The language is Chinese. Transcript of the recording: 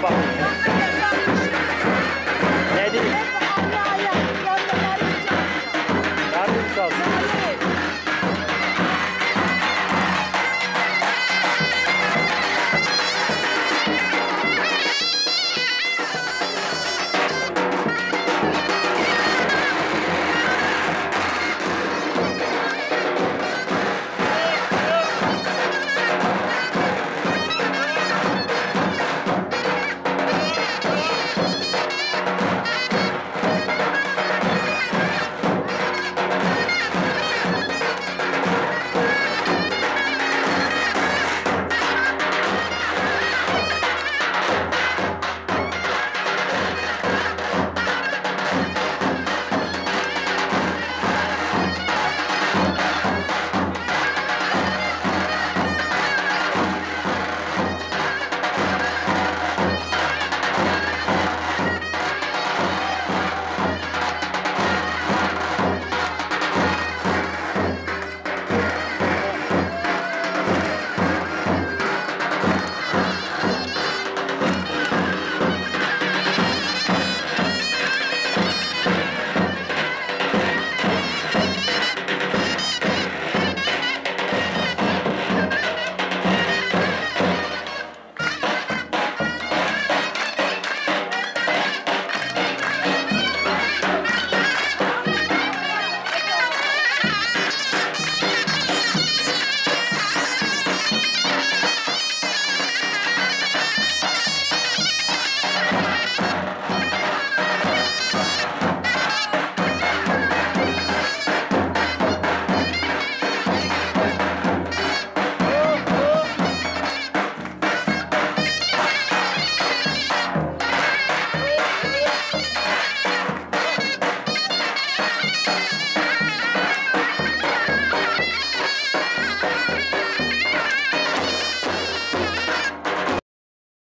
八